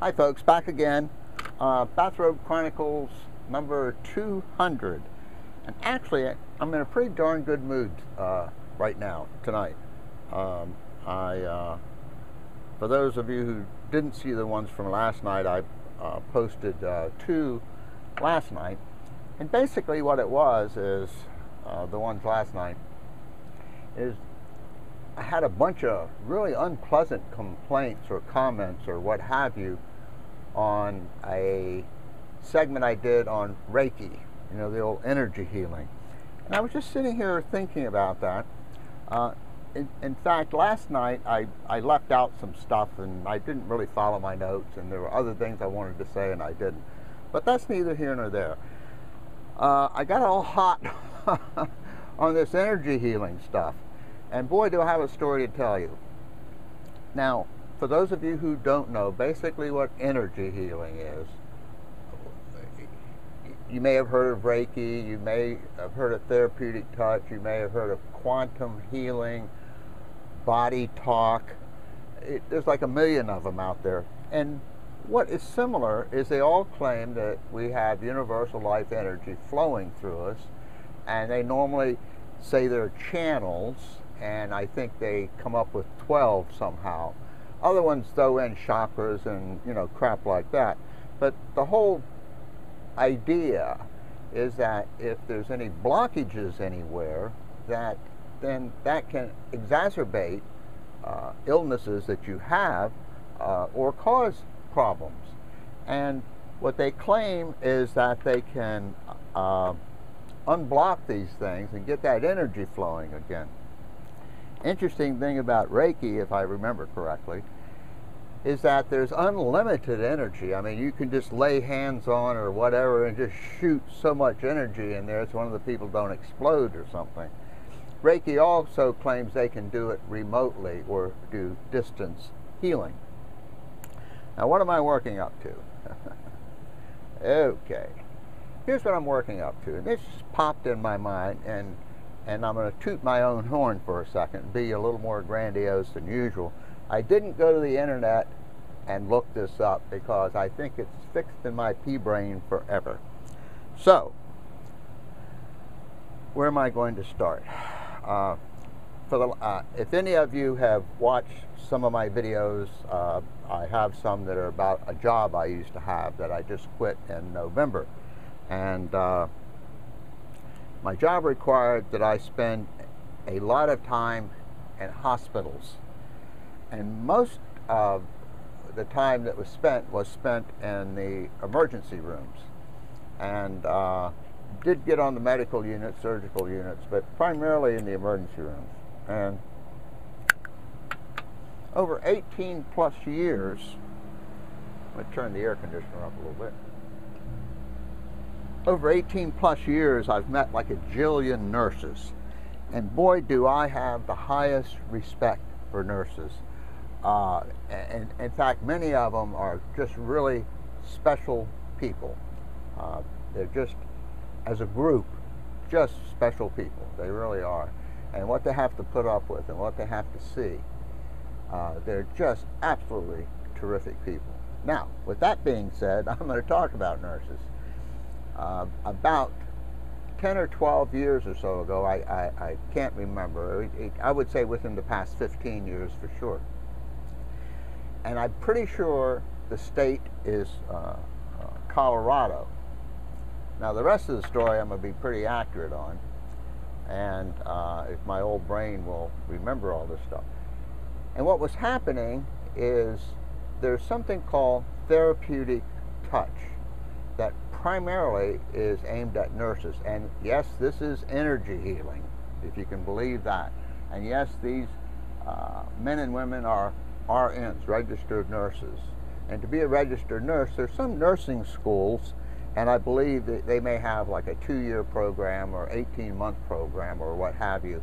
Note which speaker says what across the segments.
Speaker 1: Hi folks, back again. Uh, Bathrobe Chronicles number 200. And actually, I'm in a pretty darn good mood uh, right now, tonight. Um, I, uh, for those of you who didn't see the ones from last night, I uh, posted uh, two last night. And basically what it was is, uh, the ones last night, is I had a bunch of really unpleasant complaints or comments or what have you on a segment I did on Reiki, you know, the old energy healing. And I was just sitting here thinking about that. Uh, in, in, fact, last night I, I left out some stuff and I didn't really follow my notes, and there were other things I wanted to say and I didn't. But that's neither here nor there. Uh, I got all hot on this energy healing stuff. And boy, do I have a story to tell you. Now, for those of you who don't know, basically what energy healing is, you may have heard of Reiki, you may have heard of therapeutic touch, you may have heard of quantum healing, body talk. It, there's like a million of them out there. And what is similar is they all claim that we have universal life energy flowing through us, and they normally say they're channels and I think they come up with 12 somehow. Other ones throw in chakras and you know crap like that. But the whole idea is that if there's any blockages anywhere, that then that can exacerbate uh, illnesses that you have uh, or cause problems. And what they claim is that they can uh, unblock these things and get that energy flowing again interesting thing about Reiki, if I remember correctly, is that there's unlimited energy. I mean, you can just lay hands on or whatever and just shoot so much energy in there. It's one of the people don't explode or something. Reiki also claims they can do it remotely or do distance healing. Now, what am I working up to? okay, here's what I'm working up to. And this popped in my mind, and and I'm going to toot my own horn for a second, be a little more grandiose than usual. I didn't go to the internet and look this up because I think it's fixed in my pea brain forever. So, where am I going to start? Uh, for the, uh, if any of you have watched some of my videos, uh, I have some that are about a job I used to have that I just quit in November. And uh, my job required that I spend a lot of time in hospitals. And most of the time that was spent was spent in the emergency rooms. And uh, did get on the medical units, surgical units, but primarily in the emergency rooms. And over 18 plus years, I'm going to turn the air conditioner up a little bit over 18 plus years, I've met like a jillion nurses. And boy, do I have the highest respect for nurses. Uh, and in fact, many of them are just really special people. Uh, they're just, as a group, just special people. They really are. And what they have to put up with and what they have to see, uh, they're just absolutely terrific people. Now, with that being said, I'm going to talk about nurses uh, about 10 or 12 years or so ago, I, I, I can't remember, it, it, I would say within the past 15 years for sure. And I'm pretty sure the state is uh, uh, Colorado. Now, the rest of the story I'm going to be pretty accurate on, and uh, if my old brain will remember all this stuff. And what was happening is there's something called therapeutic touch primarily is aimed at nurses. And yes, this is energy healing, if you can believe that. And yes, these uh, men and women are RNs, registered nurses. And to be a registered nurse, there's some nursing schools, and I believe that they may have like a two-year program or 18-month program or what have you.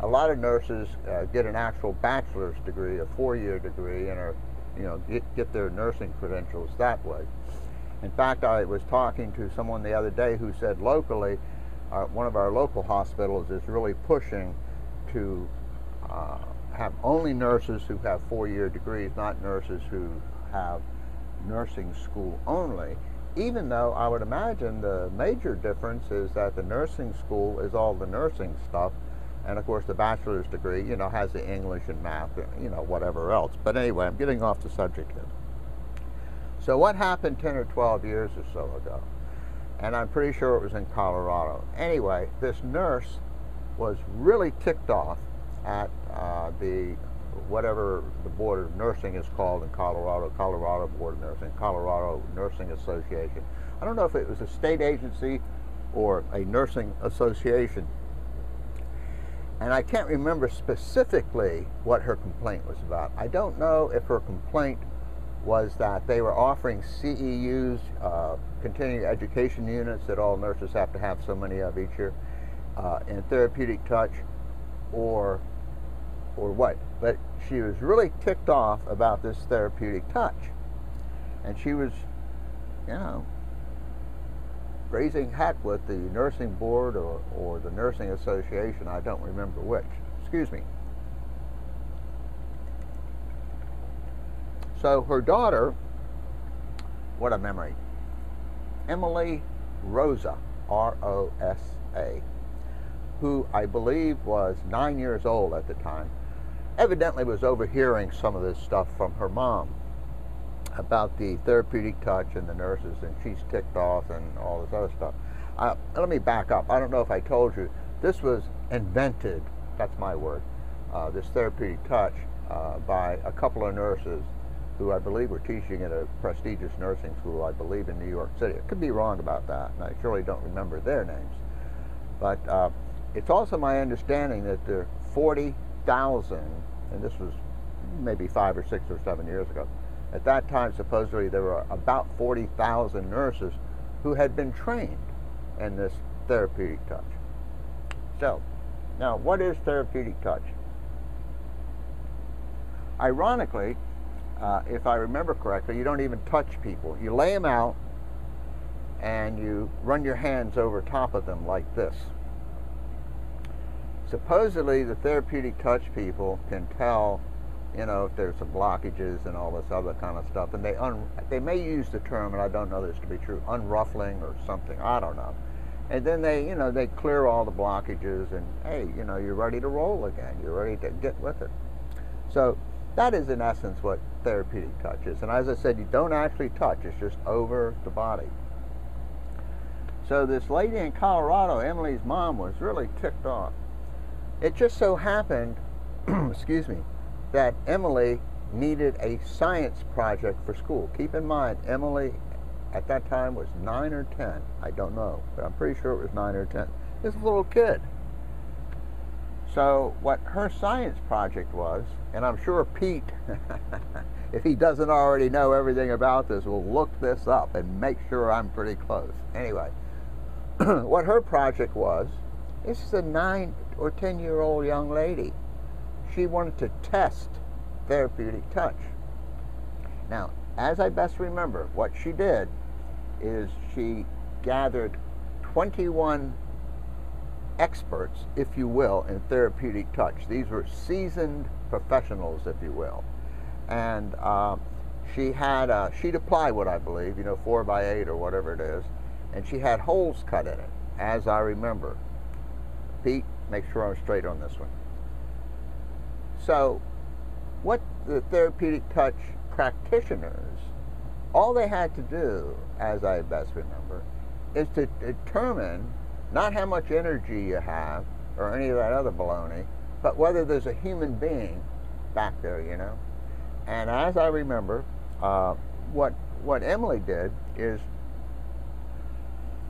Speaker 1: A lot of nurses uh, get an actual bachelor's degree, a four-year degree, and are, you know, get, get their nursing credentials that way. In fact, I was talking to someone the other day who said locally, uh, one of our local hospitals is really pushing to uh, have only nurses who have four-year degrees, not nurses who have nursing school only, even though I would imagine the major difference is that the nursing school is all the nursing stuff, and of course the bachelor's degree, you know, has the English and math, you know, whatever else. But anyway, I'm getting off the subject here. So what happened 10 or 12 years or so ago? And I'm pretty sure it was in Colorado. Anyway, this nurse was really ticked off at uh, the whatever the Board of Nursing is called in Colorado, Colorado Board of Nursing, Colorado Nursing Association. I don't know if it was a state agency or a nursing association. And I can't remember specifically what her complaint was about. I don't know if her complaint was that they were offering CEUs, uh, continuing education units that all nurses have to have so many of each year, uh, in therapeutic touch, or or what. But she was really ticked off about this therapeutic touch. And she was, you know, raising heck with the nursing board or, or the nursing association, I don't remember which. Excuse me. So her daughter, what a memory, Emily Rosa, R O S A, who I believe was nine years old at the time, evidently was overhearing some of this stuff from her mom about the therapeutic touch and the nurses, and she's ticked off and all this other stuff. Uh, let me back up. I don't know if I told you, this was invented, that's my word, uh, this therapeutic touch uh, by a couple of nurses who I believe were teaching at a prestigious nursing school, I believe in New York City. I could be wrong about that, and I surely don't remember their names. But uh, it's also my understanding that there are 40,000 and this was maybe five or six or seven years ago. At that time, supposedly, there were about 40,000 nurses who had been trained in this therapeutic touch. So, now, what is therapeutic touch? Ironically, uh, if I remember correctly, you don't even touch people. You lay them out and you run your hands over top of them like this. Supposedly the therapeutic touch people can tell you know if there's some blockages and all this other kind of stuff and they un they may use the term and I don't know this to be true unruffling or something I don't know. And then they you know they clear all the blockages and hey you know you're ready to roll again. You're ready to get with it. So that is in essence what therapeutic touches. and as I said you don't actually touch it's just over the body so this lady in Colorado Emily's mom was really ticked off it just so happened, excuse me, that Emily needed a science project for school. Keep in mind, Emily at that time was nine or ten. I don't know, but I'm pretty sure it was nine or ten. This little kid. So what her science project was, and I'm sure Pete, if he doesn't already know everything about this, will look this up and make sure I'm pretty close. Anyway, what her project was, this is a nine or 10 year old young lady. She wanted to test therapeutic touch. Now, as I best remember, what she did is she gathered 21 experts, if you will, in therapeutic touch. These were seasoned professionals, if you will. And uh, she had a sheet of plywood, I believe, you know, four by eight or whatever it is, and she had holes cut in it, as I remember. Pete, make sure I'm straight on this one. So, what the therapeutic touch practitioners, all they had to do, as I best remember, is to determine not how much energy you have or any of that other baloney, but whether there's a human being back there, you know. And as I remember, uh, what what Emily did is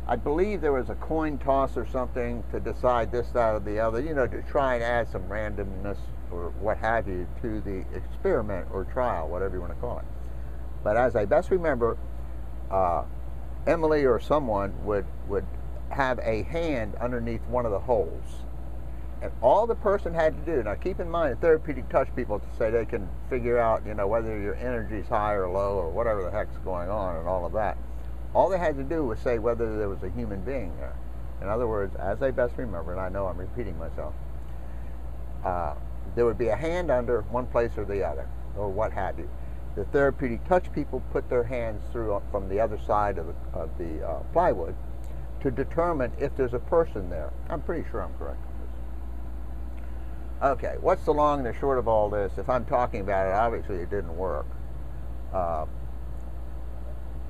Speaker 1: I believe there was a coin toss or something to decide this, that, or the other, you know, to try and add some randomness or what have you to the experiment or trial, whatever you want to call it. But as I best remember, uh, Emily or someone would, would have a hand underneath one of the holes. And all the person had to do, now keep in mind, the therapeutic touch people say they can figure out, you know, whether your energy is high or low or whatever the heck's going on and all of that. All they had to do was say whether there was a human being there. In other words, as I best remember, and I know I'm repeating myself, uh, there would be a hand under one place or the other, or what have you. the therapeutic touch people put their hands through from the other side of the, of the uh, plywood to determine if there's a person there. I'm pretty sure I'm correct on this. Okay, what's the long and the short of all this? If I'm talking about it, obviously it didn't work. Uh,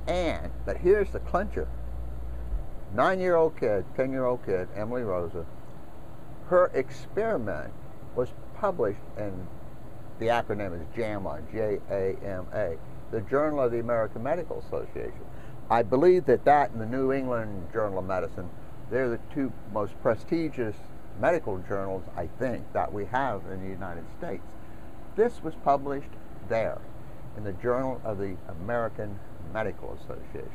Speaker 1: and, but here's the clincher. Nine-year-old kid, ten-year-old kid, Emily Rosa, her experiment was published in, the acronym is JAMA, J-A-M-A, the Journal of the American Medical Association. I believe that that and the New England Journal of Medicine, they're the two most prestigious medical journals, I think, that we have in the United States. This was published there in the Journal of the American Medical Association.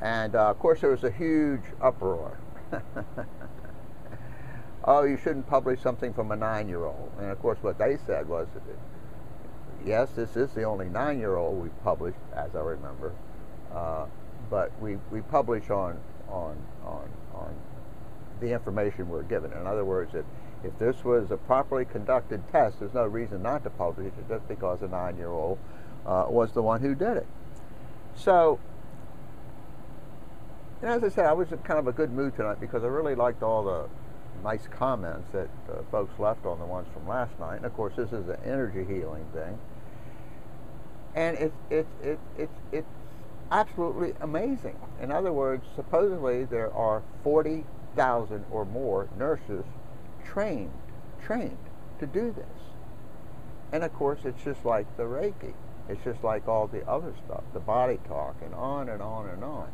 Speaker 1: And uh, of course, there was a huge uproar. oh, you shouldn't publish something from a nine year old. And of course, what they said was, yes, this is the only nine year old we've published, as I remember. Uh, but we, we publish on, on, on, on the information we're given. In other words, if, if this was a properly conducted test, there's no reason not to publish it just because a nine-year-old uh, was the one who did it. So, and as I said, I was in kind of a good mood tonight because I really liked all the nice comments that uh, folks left on the ones from last night. And of course, this is an energy healing thing. And it's, it's, it's, it's, it's absolutely amazing. In other words, supposedly there are 40,000 or more nurses trained, trained to do this. And of course, it's just like the Reiki. It's just like all the other stuff, the body talk, and on and on and on,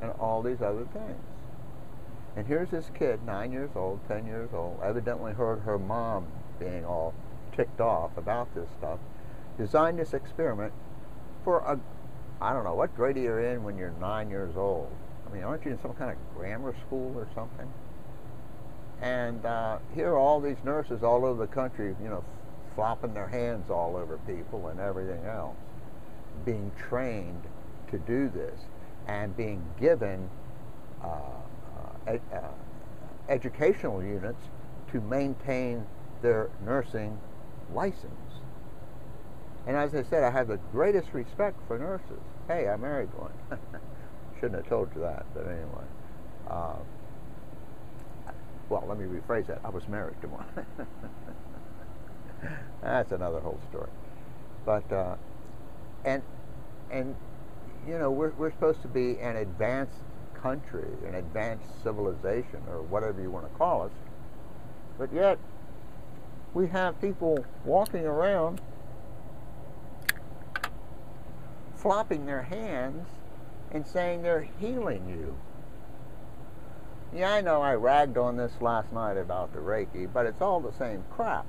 Speaker 1: and all these other things. And here's this kid, nine years old, ten years old, evidently heard her mom being all ticked off about this stuff, designed this experiment for a, I don't know, what grade are you in when you're nine years old? I mean, aren't you in some kind of grammar school or something? And uh, here are all these nurses all over the country, you know, flopping their hands all over people and everything else, being trained to do this and being given uh, uh, uh, educational units to maintain their nursing license. And as I said, I have the greatest respect for nurses. Hey, I married one. Shouldn't have told you that, but anyway. Uh, well, let me rephrase that. I was married to one. That's another whole story. But uh, and and you know we're we're supposed to be an advanced country, an advanced civilization, or whatever you want to call us. But yet we have people walking around flopping their hands and saying they're healing you. Yeah, I know I ragged on this last night about the Reiki, but it's all the same crap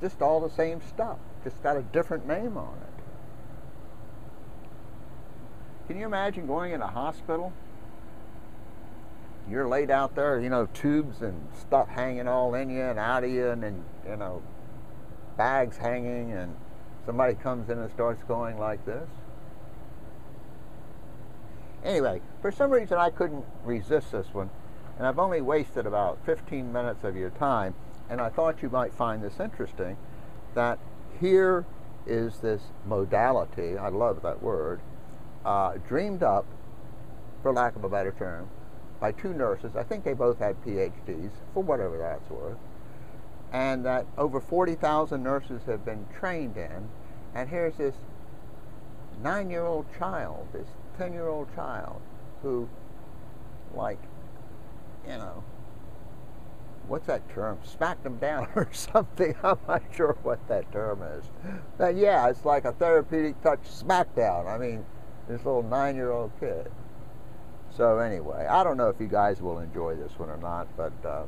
Speaker 1: just all the same stuff, just got a different name on it. Can you imagine going in a hospital? You're laid out there, you know, tubes and stuff hanging all in you and out of you, and then, you know, bags hanging, and somebody comes in and starts going like this. Anyway, for some reason I couldn't resist this one, and I've only wasted about 15 minutes of your time and I thought you might find this interesting, that here is this modality, I love that word, uh, dreamed up, for lack of a better term, by two nurses. I think they both had PhDs, for whatever that's worth. And that over 40,000 nurses have been trained in. And here's this nine year old child, this 10 year old child, who, like, you know, what's that term? Smacked them down or something. I'm not sure what that term is. But yeah, it's like a therapeutic touch smackdown. I mean, this little nine-year-old kid. So anyway, I don't know if you guys will enjoy this one or not, but uh,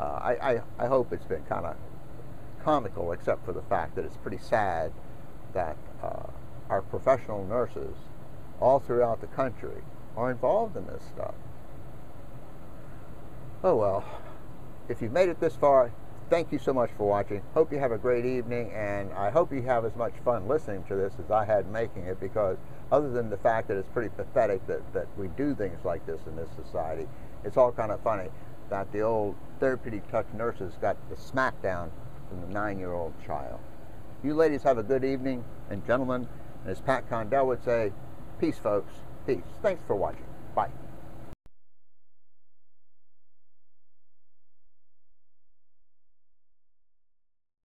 Speaker 1: uh, I, I, I hope it's been kind of comical, except for the fact that it's pretty sad that uh, our professional nurses all throughout the country are involved in this stuff. Oh well if you've made it this far, thank you so much for watching. Hope you have a great evening, and I hope you have as much fun listening to this as I had making it, because other than the fact that it's pretty pathetic that, that we do things like this in this society, it's all kind of funny that the old therapeutic touch nurses got the smackdown from the nine-year-old child. You ladies have a good evening, and gentlemen, as Pat Condell would say, peace, folks. Peace. Thanks for watching. Bye.